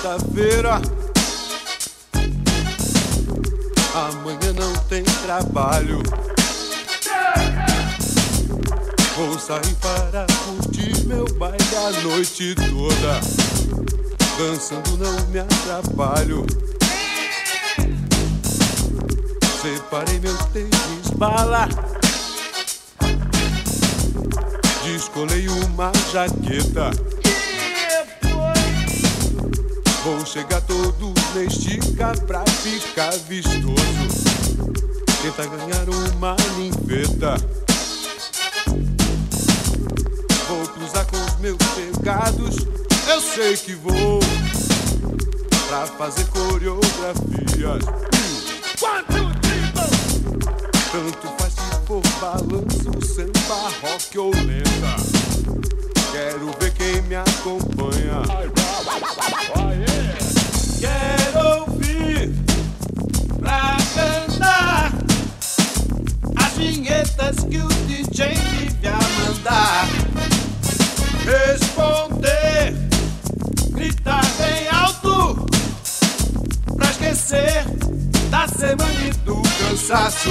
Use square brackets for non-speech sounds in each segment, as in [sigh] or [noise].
sexta-feira. Amanhã não tem trabalho. Vou sair para curtir meu baile a noite toda. Dançando não me atrapalho. Separei meu tênis bala. Descolei uma jaqueta. Vou chegar todo estica pra ficar vistoso. Tenta ganhar uma ninfeta. Vou cruzar com os meus pegados. Eu sei que vou pra fazer coreografias. One, two. Tanto faz se for balanço, samba, rock ou lenta. Quero ver quem me acompanha. Quero ouvir pra cantar as vinhetas que o DJ devia mandar. Responder, gritar bem alto pra esquecer da semana e do cansaço.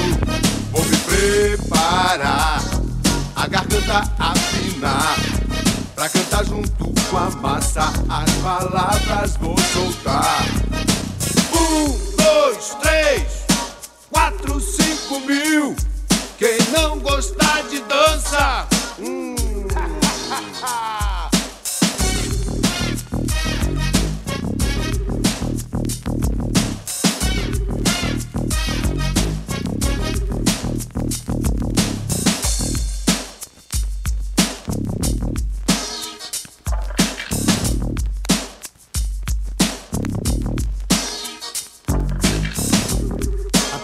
Vou me preparar, a garganta afinar. Pra cantar junto com a massa, as palavras vou soltar. Um, dois, três, quatro, cinco mil. Quem não gostar de dança, hum. [laughs]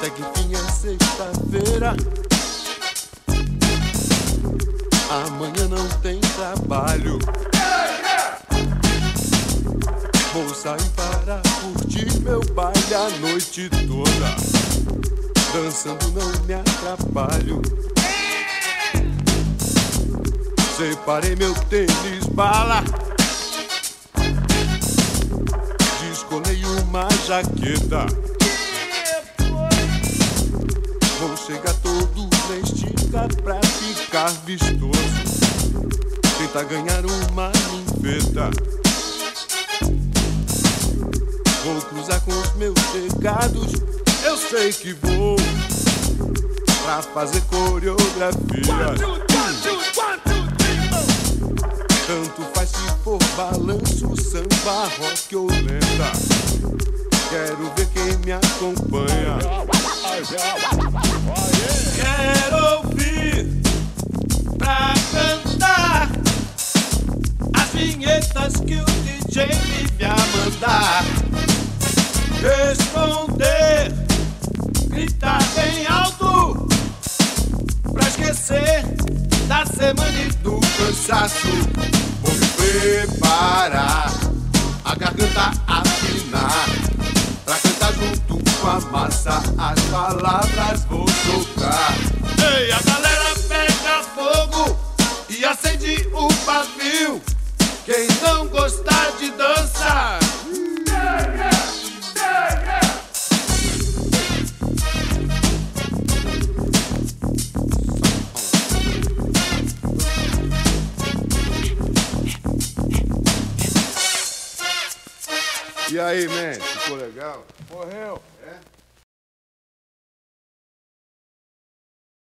Até que fim é sexta-feira. Amanhã não tem trabalho. Vou sair para curtir meu baile a noite toda. Dançando não me atrapalho. Separei meu tênis bala. Descolei uma jaqueta. Vou chegar todo na estica pra ficar vistoso. Tentar ganhar uma ninfeta. Vou cruzar com os meus pegados. Eu sei que vou pra fazer coreografia. Tanto faz se for balanço, samba, rock ou lenta. Quero ver quem me acompanha. Quero ouvir pra cantar as vinhetas que o DJ devia mandar. Responder, gritar bem alto pra esquecer da semana e do cansaço. Vou me preparar, a garganta afinar. Com a massa, as palavras vou soltar. Ei, a galera pega fogo e acende o pavio. Quem não gostar de dança. E aí, man? Ficou legal? Morreu. É?